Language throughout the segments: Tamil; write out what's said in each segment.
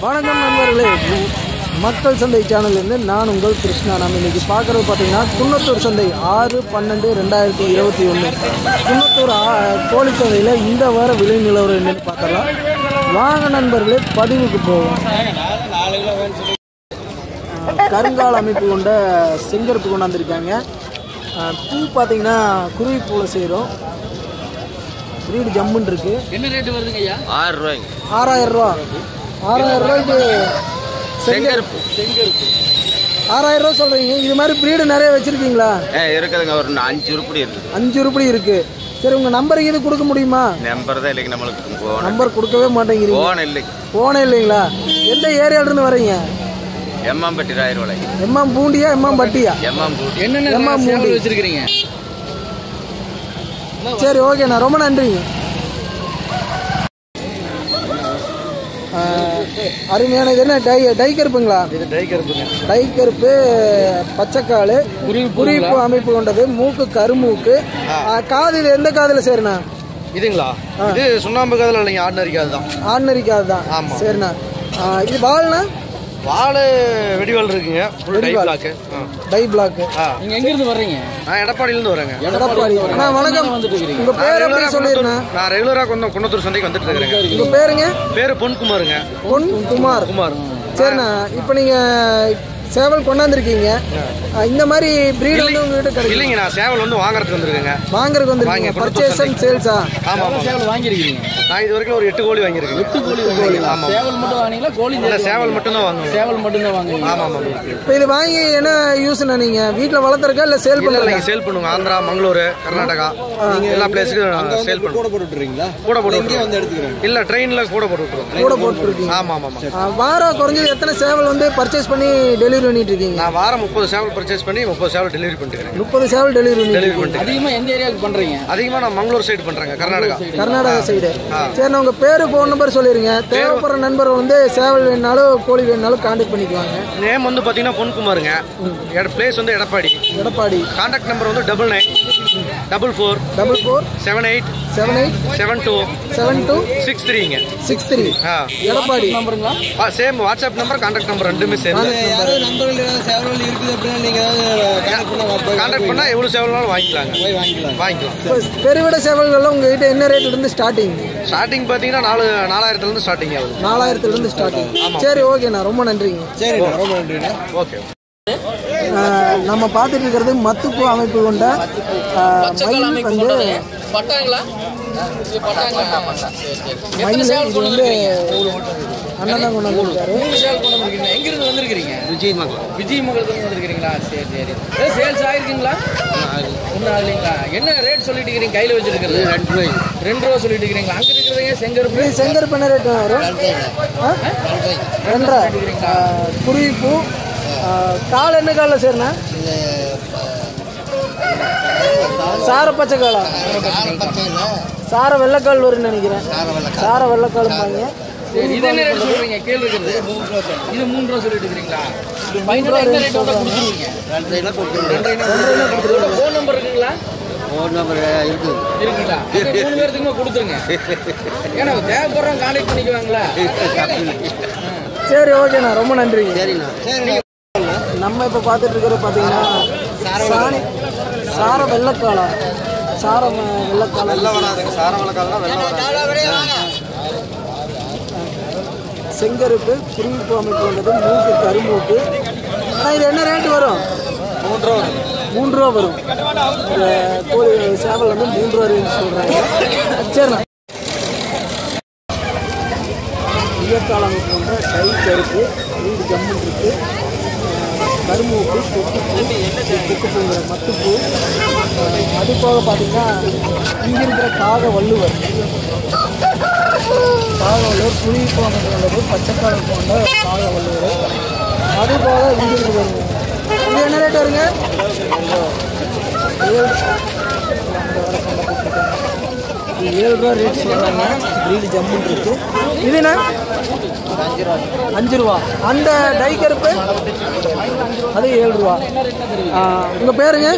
வணக்கம் நண்பர்களே. மக்கள் சந்தை சேனல்லேருந்து நான் உங்கள் கிருஷ்ணா. நம்ம இன்னைக்கு பார்க்குறது பார்த்தீங்கன்னா குன்னத்தூர் சந்தை ஆறு பன்னெண்டு ரெண்டாயிரத்தி இருபத்தி ஒன்று குன்னத்தூர் ஆ- கோழி சந்தையில் இந்த வார விலை நிலவரம் என்னன்னு பார்க்கலாம் வாங்க நண்பர்களே பதிவுக்கு போவோம். கருங்கால் அமைப்பு கொண்ட செங்கருப்பு கொண்டாந்துருக்காங்க. பூ பார்த்தீங்கன்னா குருவி பூவில் செய்கிறோம் வீடு ஜம்முன்னு இருக்குது என்ன ரேட்டு வருதுங்க ஐயா ஆறு ரூபாய்ங்க. ஆறாயிரம் ரூபா. ஆறாயிரம் ரூபாய்க்கு செங்கருப்பு. ஆறாயிரம் ரூபா சொல்றீங்க. இது மாதிரி பிரீடு நிறைய வச்சிருக்கீங்களா? ஏ இருக்குதுங்க. ஒரு அஞ்சு உருப்படி இருக்குது அஞ்சு உருப்படி இருக்கு. சரி உங்க நம்பர் இது கொடுக்க முடியுமா? நம்பர் தான் இல்லைங்க நம்மளுக்கு. போன நம்பர் கொடுக்கவே மாட்டேங்கிறீங்க. போன இல்லைங்க. போனே இல்லைங்களா? எந்த ஏரியால இருந்து வரீங்க? எம்மாம்பட்டி ராயர் வலை எம்மாம் பூண்டியா எம்மாம் பட்டியா எம்மாம் பூட்டி என்னென்ன ஏம்மா மூடி? சேவல் வச்சிருக்கிறீங்க? சரி ஓகேண்ணா ரொம்ப நன்றிங்க. அருமையான இது என்ன? டை டை கருப்புங்களா? இது டை கருப்புங்க. டை கருப்பு பச்சைக்கால் குறிப்பு அமைப்பு கொண்டது. மூக்கு கருமூக்கு. காது இது எந்த காதுல சரிண்ணா? இதுங்களா? இது சுண்ணாம்பு கதில் இல்லைங்க ஆர்டினரி காது தான். ஆர்டினரி காது தான். சரிண்ணா. இது வால்ண்ணா வாழை வெடிவாள் இருக்குங்க. டை. பிளாக்கு டை பிளாக் ஆ. நீங்க எங்க இருந்து வர்றீங்க? நான் எடப்பாடியிலேருந்து வரேங்க. எடப்பாடி. அண்ணா வணக்கம். வந்துட்டு உங்க நான் பேர் ரெகுலரா எப்படி நான் ரெகுலராக கொஞ்சம் குன்னத்தூர் சந்தைக்கு வந்துட்டு இருக்கிறேங்க. உங்க பேருங்க? பேரு பொன்குமாருங்க. பொன் குமார். குமார் சரிண்ணா. இப்போ நீங்க சேவல் கொண்டாந்துருக்கீங்க. இந்த மாதிரி பிரீடு வந்து உங்ககிட்ட கிடைக்கும் இல்லைங்க நான் சேவல் வந்து வாங்குறதுக்கு வந்திருக்கேங்க. வாங்குறதுக்கு வந்துருக்கீங்க. வாங்கி, பர்ச்சேஸ் அண்ட் சேல்ஸா ஆமா ஆமா. சேவல் வாங்கியிருக்கீங்க? நான் இது வரைக்கும் ஒரு எட்டு கோழி வாங்கியிருக்கேங்க. எட்டு கோழி வாங்கிருக்கீங்க ஆமா. சேவல் மட்டும் வாங்கினீங்களா? கோழி இல்லை சேவல் மட்டும்தான் வாங்குவேன் சேவல் மட்டும் தான் வாங்குவீங்க ஆமா ஆமா. இப்போ இது வாங்கி என்ன யூஸ்ண்ணா நீங்க? வீட்டில் வளர்த்துறக்கா இல்லை சேல் இல்லைங்க சேல் பண்ணுவோம் ஆந்திரா மங்களூர் கர்நாடகா எல்லா பிளேஸுக்கும் சேல் பண்ணுவோம் கூட போட்டு விட்டுறீங்களா கூட போட்டு வந்து. எடுத்துக்கிறேன். இல்ல ட்ரெயின்ல கூட போட்டு விட்டுருவோம். கூட போட்டுருக்கீங்க ஆமா ஆமா ஆமா. ஆஹ், வாரம் குறைஞ்சது எத்தனை சேவல் வந்து பர்ச்சேஸ் பண்ணி டெலிவரி பண்ணிட்டு இருக்கீங்க நான் வாரம் முப்பது சேவல் பர்ச்சேஸ் பண்ணி முப்பது சேவல் டெலிவரி பண்ணிட்டு முப்பது சேவல் டெலிவரி பண்ணி டெலிவரி பண்ணிட்டு அதிகமா எந்த ஏரியாவுக்கு பண்றீங்க? அதிகமா நான் மங்களூர் சைடு பண்றேங்க கர்நாடகா. கர்நாடகா சைடு சரி உங்க பேரு ஃபோன் நம்பர் சொல்லிருங்க. தேவைப்படுற நண்பர் வந்து சேவல் வேணாலும் கோழி வேணாலும் கான்டாக்ட் பண்ணிக்குவாங்க. நேம் வந்து பாத்தீங்கன்னா பொன்குமாருங்க. பிளேஸ் வந்து எடப்பாடி. எடப்பாடி. கான்டாக்ட் நம்பர் வந்து double nine double four double four seven eight seven eight seven two seven two six த்ரீங்க six three ஆ. எடப்பாடி. நம்பருங்களா same WhatsApp number contact number ரெண்டுமே சேம் யாராவது நண்பர்கள் ஏதாவது சேவல்கள் இருக்குது அப்படின்னா நீங்க ஏதாவது கான்டாக்ட் பண்ணா போய் கான்டாக்ட் பண்ணா எவ்வளவு சேவல்னாலும் வாங்கிக்கலாங்க. போய் வாங்கிக்கலாம். வாங்கிக்கலாம். பெருவிட சேவல்கள்லாம் உங்ககிட்ட என்ன ரேட் இருந்து ஸ்டார்டிங் ஸ்டார்டிங் பாத்தீங்கன்னா நாலு நாலாயிரத்துல இருந்து ஸ்டார்டிங் ஆகுது. நாலாயிரத்துல இருந்து ஸ்டார்டிங் சரி ஓகேண்ணா ரொம்ப நன்றிங்க. சரிண்ணா ரொம்ப நன்றிண்ணா. ஓகே நம்ம பார்த்துட்டு இருக்கிறது மத்துப்பூ அமைப்பு கொண்ட மயில் வந்து பட்டாங்களா? இது பட்டாங்களா? மயில் இது வந்து அண்ணன் தான் கொண்டு வந்திருக்காரு. மூணு சேவல் கொண்டு வந்திருக்கீங்க. எங்க இருந்து வந்திருக்கிறீங்க? விஜய் மங்கலம் விஜய் மங்கலத்துல இருந்து வந்திருக்கிறீங்களா? சரி சரி. ஏ சேல்ஸ் ஆயிருக்குங்களா? ஒன்றும் ஆகலைங்களா? என்ன ரேட் சொல்லிட்டு இருக்கிறீங்க? கையில வச்சிருக்கிறது. ரெண்டு ரூபாய். ரெண்டு ரூபா சொல்லிட்டு இருக்கிறீங்களா? அங்க இருக்கிறதுங்க செங்கருப்பு? செங்கருப்பு என்ன ரேட் வரும்? ரெண்டரை. குருவிப்பூ கால் என்ன காலில் சரிண்ணா சார பச்சை காலா? சார வெள்ளைக்கால் வரும்னு நினைக்கிறேன். சார வெள்ளைக்காலும்பாங்க சரி இது என்ன ரேட் சொல்றீங்க? கேள்வி இருக்கிறது இது மூணு ரூபா சொல்லிட்டு இருக்கிறீங்களா? ஃபைனலா என்ன ரேட் வந்தா கொடுத்துருவீங்க. ரெண்டரை ஃபோன் நம்பர் இருக்குங்களா? ஃபோன் நம்பர் இருக்குது. இருக்குங்களா? அப்படியே மூணு பேர்த்துக்குமே கொடுத்துருங்க. ஏன்னா தேவைப்படுறோம் கான்டாக்ட் பண்ணிக்குவாங்களா. சரி ஓகேண்ணா. ரொம்ப நன்றிங்க. சரிண்ணா. சரிண்ணா நம்ம இப்போ பார்த்துட்டு இருக்கிறது பார்த்தீங்கன்னா சாணி சார வராதுங்க. சாரம் வளர்க்காதுனா வெள்ளம் வராது. செங்கருப்பு குருவிப்பு அமைப்பு கொண்டது மூக்கு கருமூக்கு ஆனால் இது என்ன ரேட் வரும்? மூன்று ரூபா வரும். மூன்று ரூபா வரும். இந்த கோழி சேவல் வந்து மூன்று ரூபா ரேஞ்ச் சொல்கிறாங்க சரிண்ணா. ஈயக்கால அமைப்பு கொண்ட டை கருப்பு வீடு ஜம்மு இருக்கு. அஹ் கருமூக்கு கொக்குப்பூ கொக்குப்பூங்கிற மத்துப்பூ. அது போக பார்த்தீங்கன்னா இங்கே இருக்கிற காக வள்ளுவர். காக வள்ளுவர் புளி போன்ற கொண்டது பச்சைக்காலம் கொண்ட காக வள்ளுவர். அது போக இங்கே இருக்கிற இது என்ன ரேட் வருங்க? ஏழு ரூபா ரேட் சொல்கிறாங்க ப்ரீடு ஜம்முன் இருக்கு. இதுண்ணா அஞ்சு ரூபா அந்த டை கருப்பு? அது ஏழு ரூபா உங்கள் பேருங்க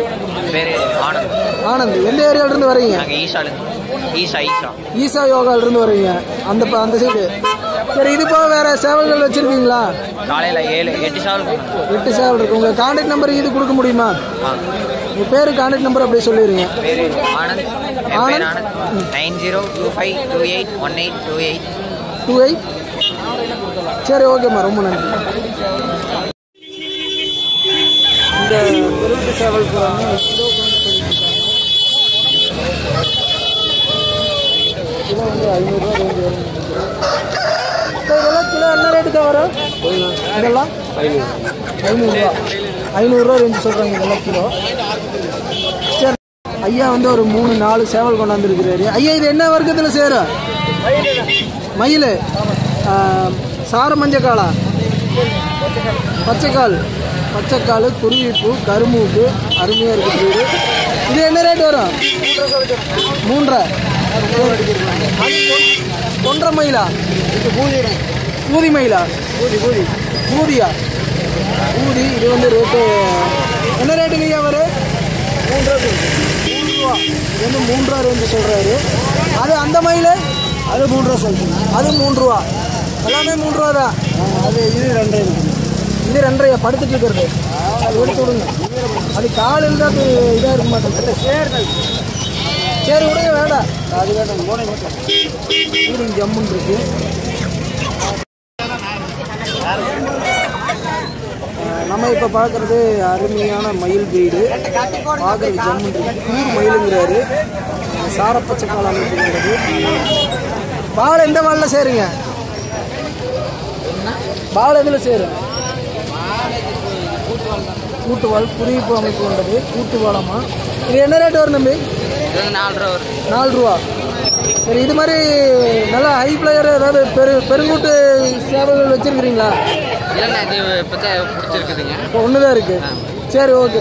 பேர் ஆனந்த். ஆனந்த். எந்த ஏரியால இருந்து வரீங்க ஈஷா ஈஷா ஈசா யோகால இருந்து வரீங்க அந்த அந்த சைடு சரி இது போக வேற சேவல்கள் வச்சிருக்கீங்களா? காலையில் ஏழு எட்டு சேவல் எட்டு சேவல் இருக்கு. உங்க கான்டாக்ட் நம்பர் இது கொடுக்க முடியுமா? உங்க பேரு கான்டாக்ட் நம்பர் அப்படியே சொல்லிடுங்க. ஆனந்த். என் பேர் Anand. Nine zero two five two eight one eight two eight. Two eight. சரி ஓகேம்மா ரொம்ப நன்றி. இந்த சேவல் புறாங்க கிலோ கிலோ வந்து ஐநூறுரூவா ரேஞ்சு வரும் இதெல்லாம் கிலோ என்ன ரேட்டு தான் வரும்? இதெல்லாம்? ஐநூறுரூவா ஐநூறுரூவா ரேஞ்சு சொல்கிறாங்க இதெல்லாம் கிலோ. சரி ஐயா வந்து ஒரு மூணு நாலு சேவல் கொண்டாந்துருக்கிறாரு. ஐயா இது என்ன வர்க்கத்தில் சேரும் மயில். சார மஞ்சக்காலா பச்சைக்கால். பச்சைக்கால் குருவிப்பூ கருமூக்கு அருமையாக இருக்குது வீடு. இது என்ன ரேட் வரும்? மூன்றரை. ஒன்றரை மயிலா? பூதி மயிலா? பூதி பூதி பூதியா பூதி இது வந்து ரேட்டு என்ன ரேட்டுங்க ஐயா வரும் ரூபா இது வந்து மூன்று ரூபா ரேஞ்சு சொல்கிறாரு அது அந்த மயில் அது மூணு ரூபா சொல்லுங்க அது மூணு ரூபா எல்லாமே மூணு ரூபா தான். அது இது ரெண்டரை இது ரெண்டரையா படுத்துட்டு இருக்கிறது. அது எடுத்து விடுங்க. அது காலையில் தான் இதாக இருக்க மாட்டேங்குது. சரி விடுங்க வேண்டாம் அது வேண்டாம் மூணை மட்டும். ஈவினிங் ஜம்முன்னு இருக்கு. நம்ம இப்போ பார்க்குறது அருமையான மயில் வீடு. பார்க்குறது இருக்கு ஊர் மயிலுங்கிறாரு. சாரப்பச்சை கால அமைப்புங்கிறது. பால் எந்த வாலில் சேருங்க? பால் எதில் சேரும்? கூட்டுவால் குருவிப்பு அமைப்பு கொண்டது. கூட்டுவாலமா? இது என்ன ரேட் வரும் தம்பி? நாலு ரூபா நாலு ரூபா. சரி இது மாதிரி நல்லா ஹை பிளேயர் ஏதாவது பெரு பெருங்கூட்டு சேவல்கள் வச்சிருக்கிறீங்களா? இல்லைண்ணா இது இப்போ தான் பிடிச்சிருக்குதுங்க ஒன்று தான் இருக்குது சரி ஓகே